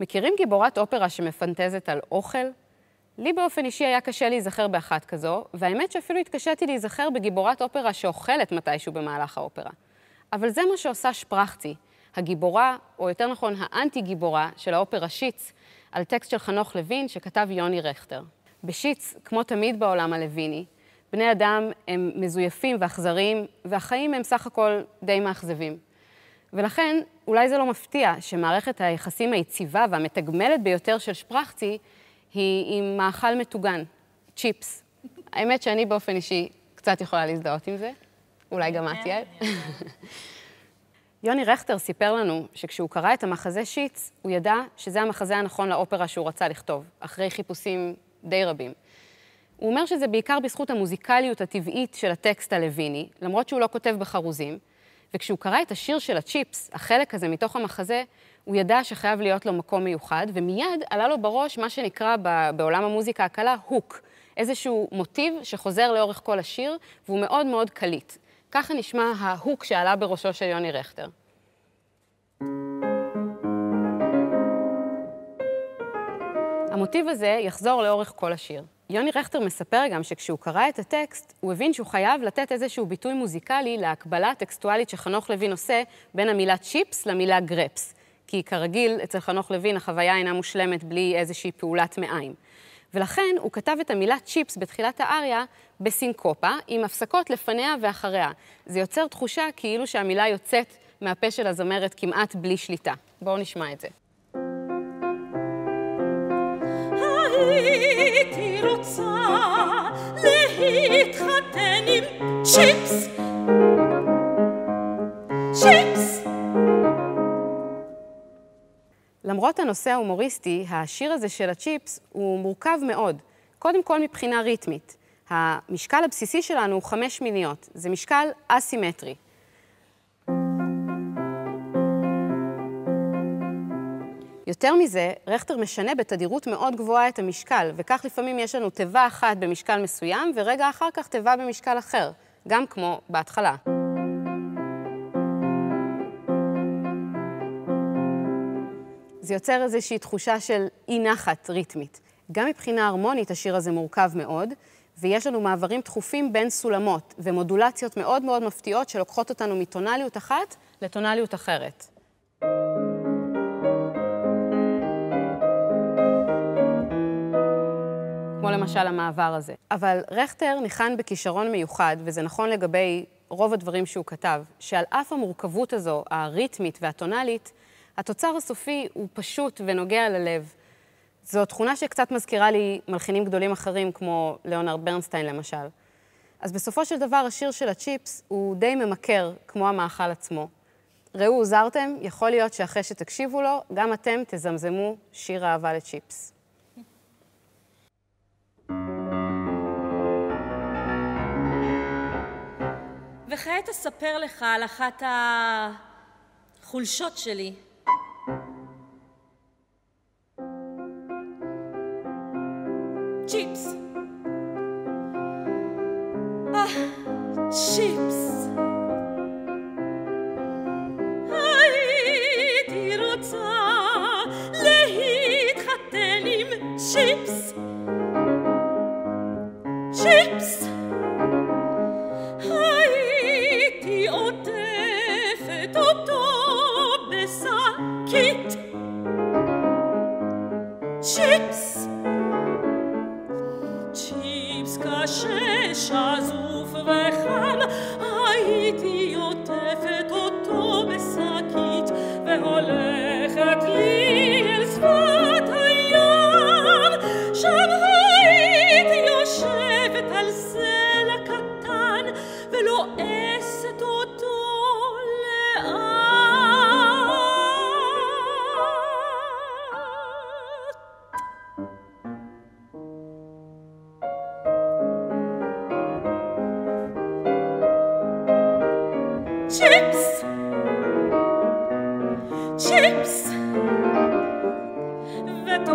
מכירים גיבורת אופרה שמפנטזת על אוכל? לי באופן אישי היה קשה להיזכר באחת כזו, והאמת שאפילו התקשיתי להיזכר בגיבורת אופרה שאוכלת מתישהו במהלך האופרה. אבל זה מה שעושה שפרחצי, הגיבורה, או יותר נכון האנטי-גיבורה, של האופרה שיץ, על טקסט של חנוך לוין שכתב יוני רכטר. בשיץ, כמו תמיד בעולם הלוויני, בני אדם הם מזויפים ואכזריים, והחיים הם סך הכל די מאכזבים. ולכן, אולי זה לא מפתיע שמערכת היחסים היציבה והמתגמלת ביותר של שפרחצי היא עם מאכל מטוגן, צ'יפס. האמת שאני באופן אישי קצת יכולה להזדהות עם זה, אולי גם את, יעל. יוני רכטר סיפר לנו שכשהוא קרא את המחזה שיץ, הוא ידע שזה המחזה הנכון לאופרה שהוא רצה לכתוב, אחרי חיפושים די רבים. הוא אומר שזה בעיקר בזכות המוזיקליות הטבעית של הטקסט הלוויני, למרות שהוא לא כותב בחרוזים, וכשהוא קרא את השיר של הצ'יפס, החלק הזה מתוך המחזה, הוא ידע שחייב להיות לו מקום מיוחד, ומיד עלה לו בראש מה שנקרא בעולם המוזיקה הקלה hook, איזשהו מוטיב שחוזר לאורך כל השיר, והוא מאוד מאוד קליט. ככה נשמע ה hook שעלה בראשו של יוני רכטר. המוטיב הזה יחזור לאורך כל השיר. יוני רכטר מספר גם שכשהוא קרא את הטקסט, הוא הבין שהוא חייב לתת איזשהו ביטוי מוזיקלי להקבלה הטקסטואלית שחנוך לוין עושה בין המילה צ'יפס למילה גרפס. כי כרגיל, אצל חנוך לוין החוויה אינה מושלמת בלי איזושהי פעולת מעיים. ולכן הוא כתב את המילה צ'יפס בתחילת האריה בסינקופה, עם הפסקות לפניה ואחריה. זה יוצר תחושה כאילו שהמילה יוצאת מהפה של הזמרת כמעט בלי שליטה. בואו נשמע את זה. למרות הנושא ההומוריסטי, השיר הזה של הצ'יפס הוא מורכב מאוד. קודם כל מבחינה ריתמית. המשקל הבסיסי שלנו הוא חמש מיניות. זה משקל אסימטרי. יותר מזה, רכטר משנה בתדירות מאוד גבוהה את המשקל, וכך לפעמים יש לנו תיבה אחת במשקל מסוים, ורגע אחר כך תיבה במשקל אחר, גם כמו בהתחלה. זה יוצר איזושהי תחושה של אי נחת ריתמית. גם מבחינה הרמונית השיר הזה מורכב מאוד, ויש לנו מעברים תכופים בין סולמות ומודולציות מאוד מאוד מפתיעות שלוקחות אותנו מטונליות אחת לטונליות אחרת. כמו למשל המעבר הזה. אבל רכטר ניחן בכישרון מיוחד, וזה נכון לגבי רוב הדברים שהוא כתב, שעל אף המורכבות הזו, הריתמית והטונאלית, התוצר הסופי הוא פשוט ונוגע ללב. זו תכונה שקצת מזכירה לי מלחינים גדולים אחרים, כמו ליאונרד ברנסטיין למשל. אז בסופו של דבר, השיר של הצ'יפס הוא די ממכר, כמו המאכל עצמו. ראו, הוזרתם, יכול להיות שאחרי שתקשיבו לו, גם אתם תזמזמו שיר אהבה לצ'יפס. וכעת אספר לך על אחת החולשות שלי. צ'יפס. אה, צ'יפס. צ'יפס! צ'יפס קשה, שזוף וחד chips. That